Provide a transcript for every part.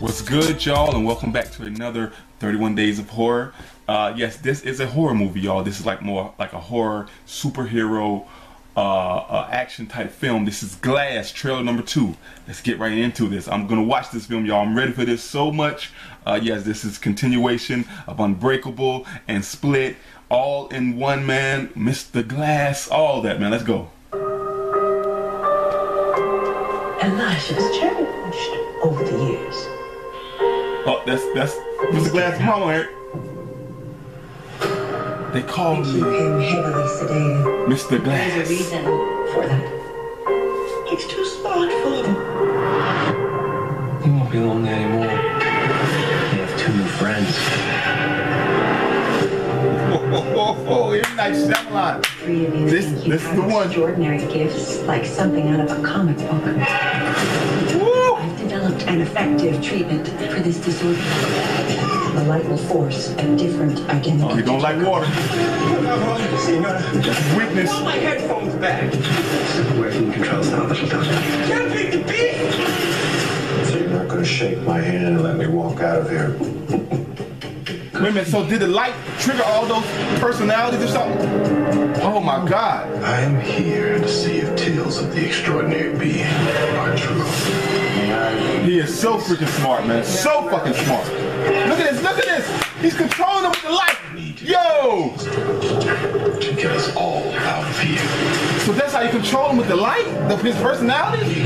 What's good, y'all, and welcome back to another 31 Days of Horror. Uh, yes, this is a horror movie, y'all. This is like more like a horror superhero uh, uh, action type film. This is Glass, trailer number two. Let's get right into this. I'm gonna watch this film, y'all. I'm ready for this so much. Uh, yes, this is continuation of Unbreakable and Split, all in one man. Mr. Glass, all that, man. Let's go. Elijah's changed over the years. Oh, that's that's Mr. Glass' mama. Eric. They called They keep me him heavily sedated. Mr. There's a reason for that. He's too smart for them. You won't be lonely anymore. You have two new friends. Oh, oh, oh, oh, M. Night Shyamalan. Three This- this is the one. extraordinary gifts, like something out of a comic book. Woo! I've developed an effective treatment for this disorder. The light will force a different identity. Oh, you don't like water. Senora, That's weakness. my headphones back. Step away from the controls now, little doctor. Can't take the beat! So you're not gonna shake my hand and let me walk out of here? Wait a minute, so did the light trigger all those personalities or something? Oh my god. I am here to see if tales of the extraordinary being are true. He is so freaking smart, man. So fucking smart. Look at this, look at this. He's controlling them with the light. Yo! To get us all out of here. So that's how you control him with the light? Of his personality?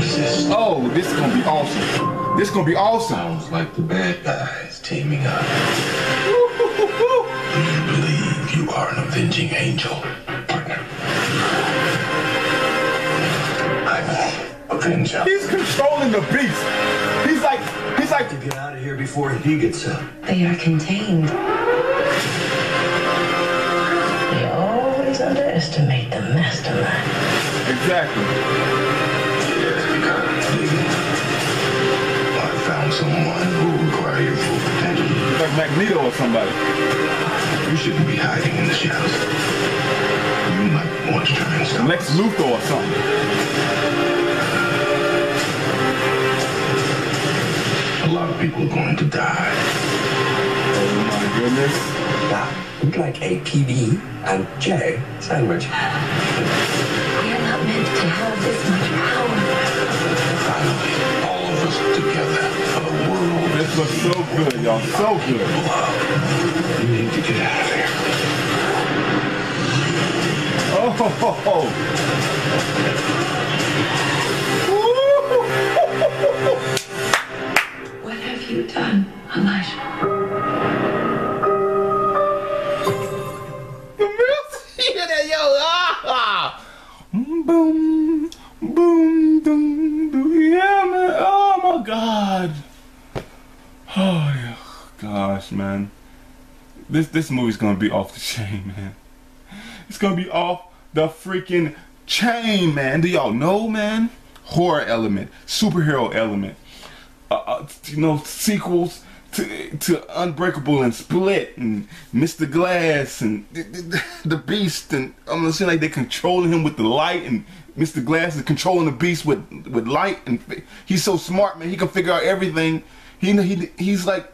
Oh, this is gonna be awesome. This is gonna be awesome. Sounds like the bad guys teaming up. Do you believe you are an avenging angel, partner? I'm Avenger. He's controlling the beast. He's like, he's like, to Get out of here before he gets up. They are contained. They always underestimate the mastermind. exactly. Yes, because I found someone who will require your full potential. He's like Magneto or somebody. You shouldn't be hiding in the shadows. You might want to try and stop Lex us. Luthor or something. Of people going to die. Oh my goodness. Now, would like a PB and J sandwich. We are not meant to have this much power. Finally, all of us together for the world. This looks so good, y'all. So good. You need to get out of here. Oh, ho, ho, ho. Done, Elijah? Ah! Boom, boom, boom, boom. Yeah, man. Oh my God. Oh gosh, man. This this movie's gonna be off the chain, man. It's gonna be off the freaking chain, man. Do y'all know, man? Horror element, superhero element. Uh, uh, you know, sequels to to Unbreakable and Split and Mr. Glass and the, the, the Beast and I'm gonna say like they're controlling him with the light and Mr. Glass is controlling the Beast with with light and he's so smart, man. He can figure out everything. He he he's like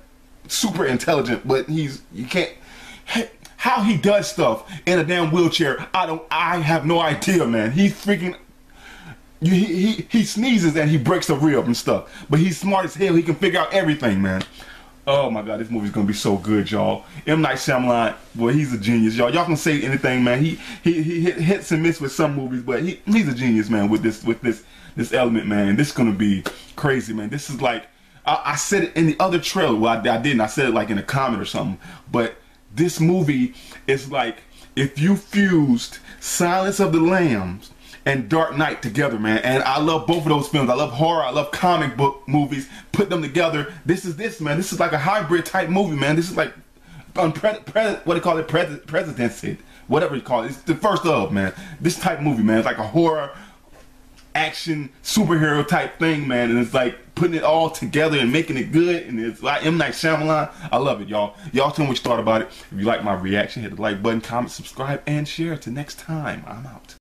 super intelligent, but he's you can't. How he does stuff in a damn wheelchair, I don't. I have no idea, man. He's freaking. He, he he sneezes and he breaks a rib and stuff, but he's smart as hell. He can figure out everything, man. Oh my god, this movie's gonna be so good, y'all. M Night Shyamalan, boy, he's a genius, y'all. Y'all can say anything, man. He he he hit, hits and miss with some movies, but he he's a genius, man. With this with this this element, man. This is gonna be crazy, man. This is like I, I said it in the other trailer. Well, I, I didn't. I said it like in a comment or something. But this movie is like if you fused Silence of the Lambs and Dark Knight together, man. And I love both of those films. I love horror. I love comic book movies. Put them together. This is this, man. This is like a hybrid type movie, man. This is like um, unpre- pre- what do you call it? Pres- presidency, whatever you call it. It's the first of, man. This type movie, man. It's like a horror action superhero type thing, man, and it's like putting it all together and making it good. And it's like M Night Shyamalan. I love it, y'all. Y'all tell me what you thought about it. If you like my reaction, hit the like button, comment, subscribe, and share. Till next time, I'm out.